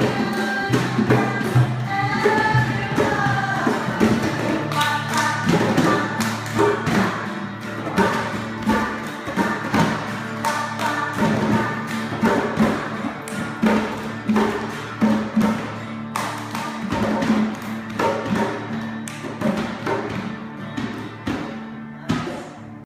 うん。